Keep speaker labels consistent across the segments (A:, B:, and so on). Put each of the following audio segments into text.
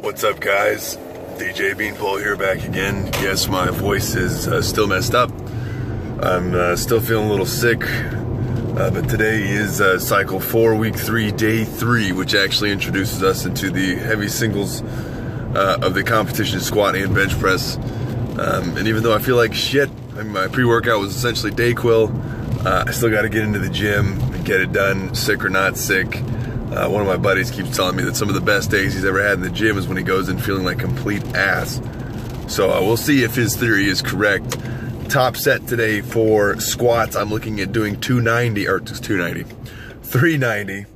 A: What's up, guys? DJ Beanpole here back again. Yes, my voice is uh, still messed up. I'm uh, still feeling a little sick, uh, but today is uh, cycle four, week three, day three, which actually introduces us into the heavy singles uh, of the competition squat and bench press. Um, and even though I feel like shit, I mean, my pre-workout was essentially Dayquil. Uh, I still got to get into the gym and get it done, sick or not sick. Uh, one of my buddies keeps telling me that some of the best days he's ever had in the gym is when he goes in feeling like complete ass. So uh, we'll see if his theory is correct. Top set today for squats, I'm looking at doing 290, or just 290, 390.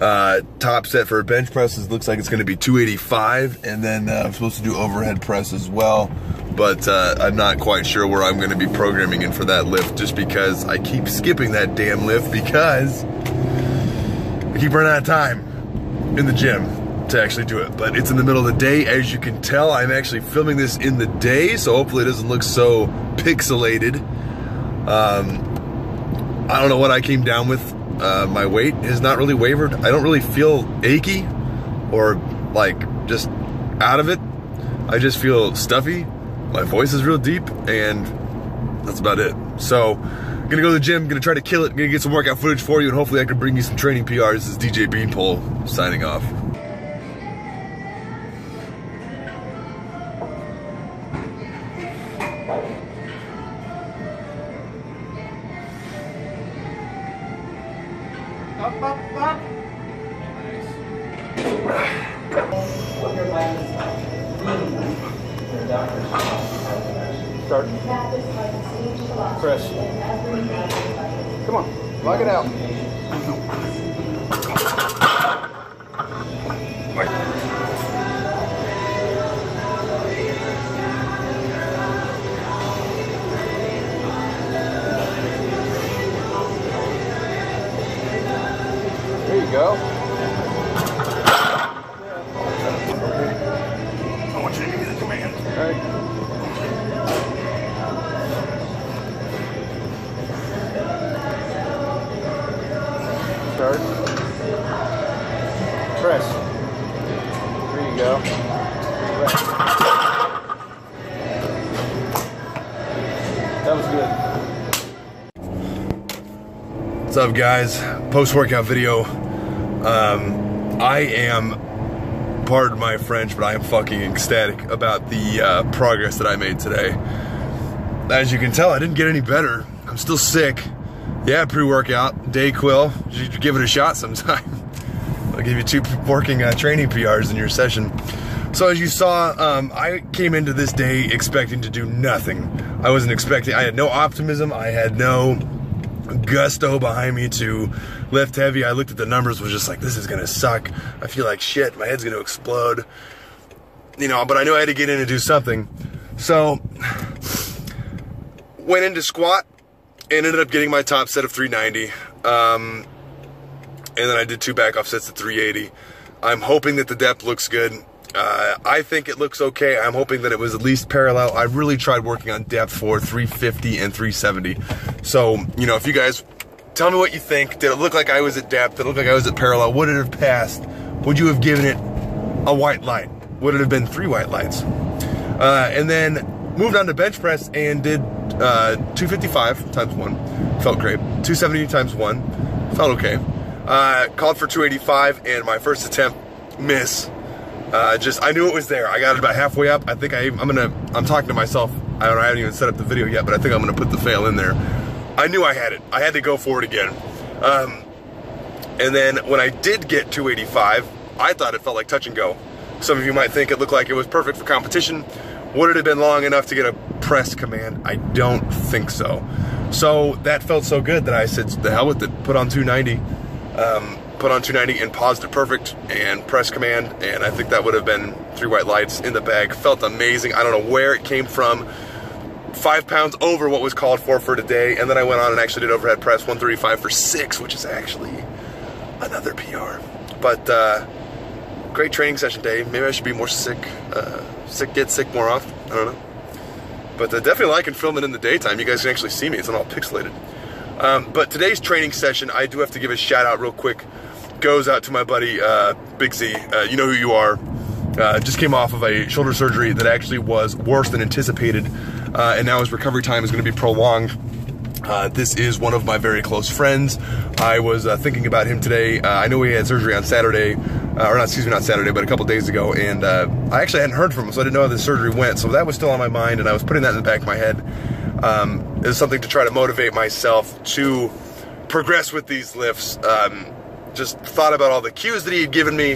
A: Uh, top set for bench presses looks like it's going to be 285, and then uh, I'm supposed to do overhead press as well. But uh, I'm not quite sure where I'm going to be programming in for that lift, just because I keep skipping that damn lift because Keep running out of time in the gym to actually do it. But it's in the middle of the day. As you can tell, I'm actually filming this in the day, so hopefully it doesn't look so pixelated. Um, I don't know what I came down with. Uh, my weight has not really wavered. I don't really feel achy or like just out of it. I just feel stuffy. My voice is real deep, and that's about it. So, gonna go to the gym, gonna try to kill it, gonna get some workout footage for you, and hopefully I can bring you some training PRs. This is DJ Beanpole signing off.
B: Up, up, up. Start. Press. Come on, log it out. There you go. Go. That was good.
A: What's up, guys? Post workout video. Um, I am, pardon my French, but I am fucking ecstatic about the uh, progress that I made today. As you can tell, I didn't get any better. I'm still sick. Yeah, pre workout, Dayquil. You should give it a shot sometime. I'll give you two working uh, training PRs in your session. So as you saw, um, I came into this day expecting to do nothing. I wasn't expecting. I had no optimism. I had no gusto behind me to lift heavy. I looked at the numbers, was just like, this is gonna suck. I feel like shit. My head's gonna explode. You know, but I knew I had to get in and do something. So went into squat and ended up getting my top set of 390. Um, and then I did two back off sets of 380. I'm hoping that the depth looks good. Uh, I think it looks okay. I'm hoping that it was at least parallel. I really tried working on depth for 350 and 370. So, you know, if you guys tell me what you think, did it look like I was at depth? Did it look like I was at parallel? Would it have passed? Would you have given it a white light? Would it have been three white lights? Uh, and then moved on to bench press and did uh, 255 times one. Felt great. 270 times one. Felt okay. Uh, called for 285 and my first attempt miss. Uh, just I knew it was there. I got it about halfway up. I think I, I'm gonna. I'm talking to myself. I don't. I haven't even set up the video yet, but I think I'm gonna put the fail in there. I knew I had it. I had to go for it again. Um, and then when I did get 285, I thought it felt like touch and go. Some of you might think it looked like it was perfect for competition. Would it have been long enough to get a press command? I don't think so. So that felt so good that I said, the hell with it, put on 290. Um, put on 290 and paused it perfect and press command. And I think that would have been three white lights in the bag. Felt amazing. I don't know where it came from. Five pounds over what was called for for today. And then I went on and actually did overhead press 135 for six, which is actually another PR. But uh, great training session day. Maybe I should be more sick. Uh, sick, get sick more often. I don't know. But uh, definitely liking filming in the daytime. You guys can actually see me. It's not all pixelated. Um, but today's training session, I do have to give a shout out real quick. Goes out to my buddy uh, Big Z. Uh, you know who you are. Uh, just came off of a shoulder surgery that actually was worse than anticipated, uh, and now his recovery time is going to be prolonged. Uh, this is one of my very close friends. I was uh, thinking about him today. I know he had surgery on Saturday, or not, excuse me, not Saturday, but a couple days ago, and I actually hadn't heard from him, so I didn't know how the surgery went. So that was still on my mind, and I was putting that in the back of my head. Um, as something to try to motivate myself to progress with these lifts. Um, just thought about all the cues that he had given me.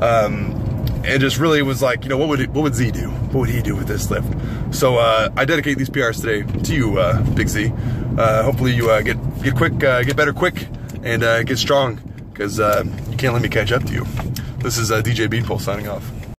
A: Um, and just really was like, you know, what would what would Z do? What would he do with this lift? So uh, I dedicate these PRs today to you, uh, Big Z. Uh, hopefully you uh, get get quick, uh, get better quick, and uh, get strong, because you can't let me catch up to you. This is DJ Beanpole signing off.